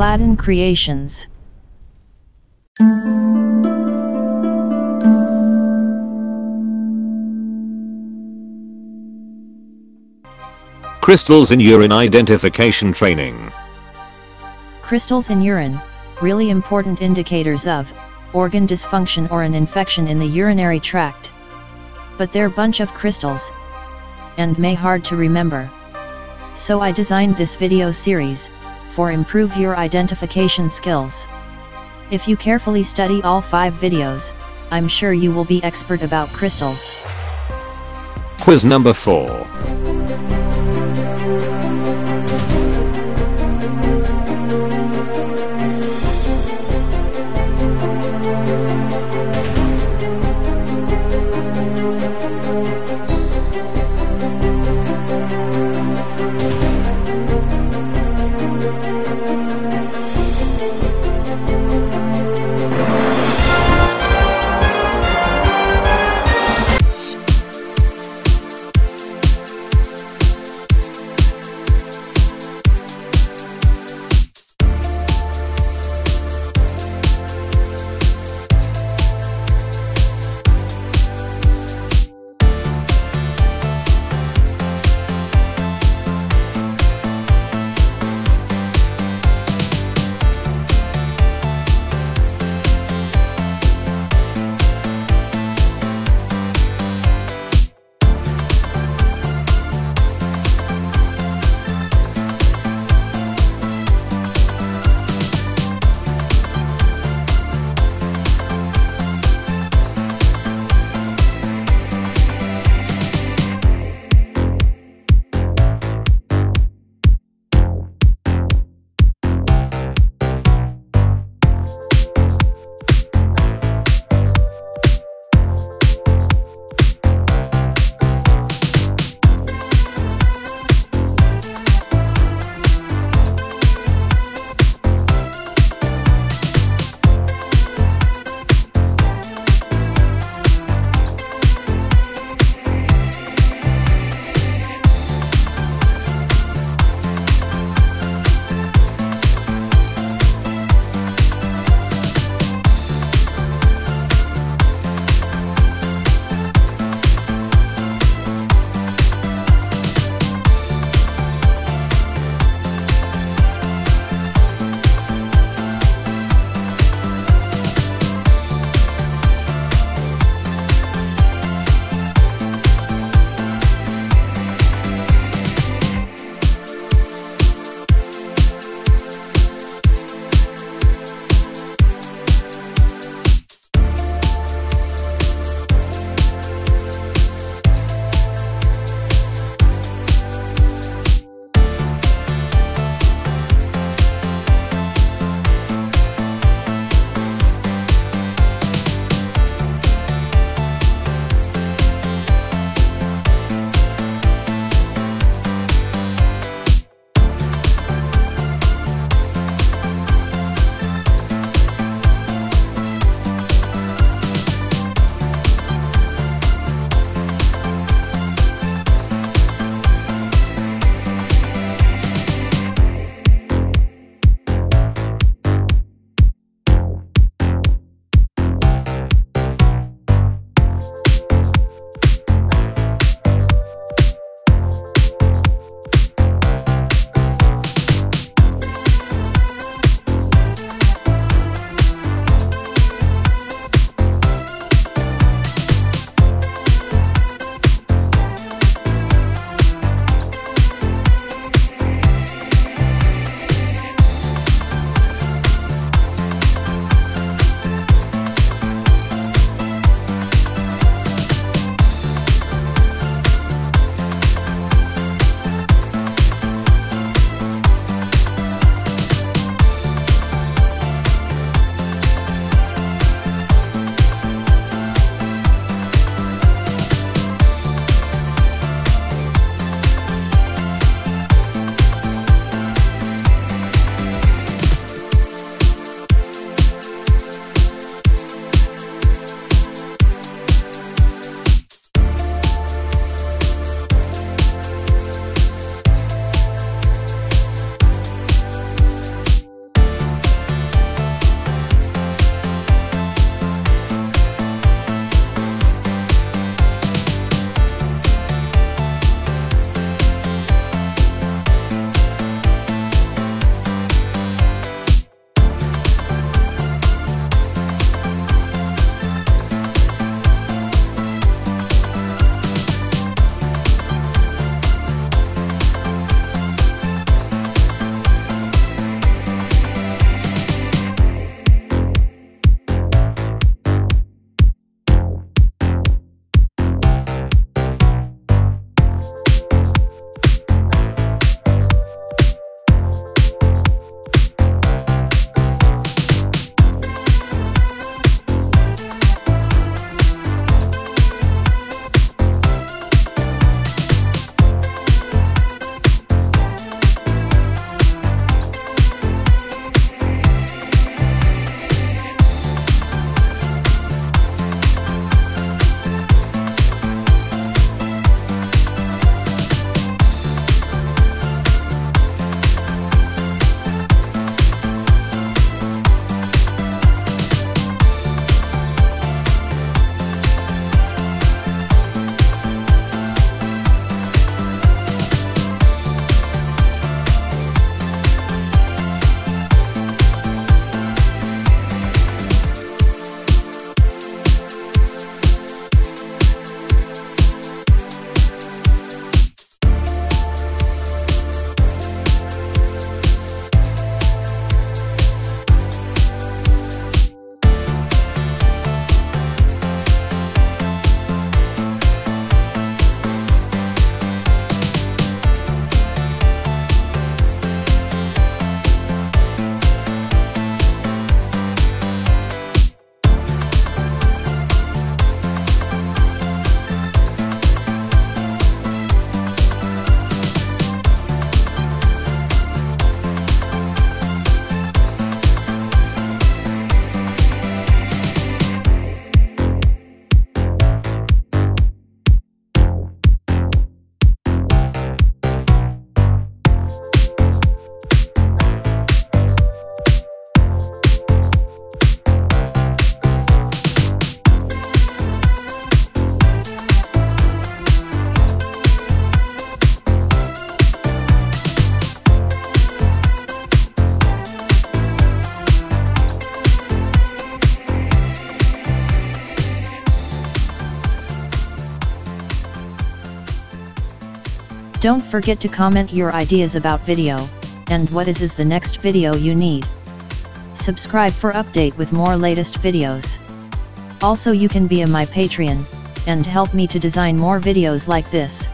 Aladdin Creations. Crystals in urine identification training. Crystals in urine, really important indicators of organ dysfunction or an infection in the urinary tract. But they're a bunch of crystals and may hard to remember. So I designed this video series for improve your identification skills. If you carefully study all 5 videos, I'm sure you will be expert about crystals. Quiz number 4. Don't forget to comment your ideas about video, and what is is the next video you need. Subscribe for update with more latest videos. Also you can be a my Patreon, and help me to design more videos like this.